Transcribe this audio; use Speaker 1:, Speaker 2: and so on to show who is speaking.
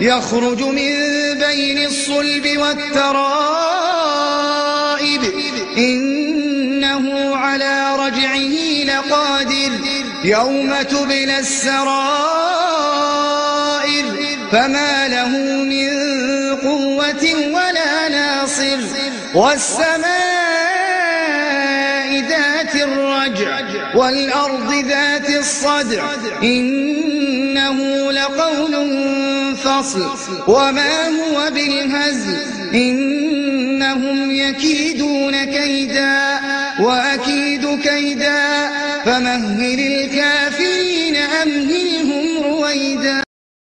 Speaker 1: يخرج من بين الصلب والترائب. إنه على رجعه لقادر. يوم تبلى السرائر. فما له من قوة ولا ناصر. والسماء ذات الرجع والأرض ذات الصدع. إنه لقول الفصل وما هو بالهزل. إنهم يكيدون كيدا وأكيد كيدا. فمهل الكافرين أمهلهم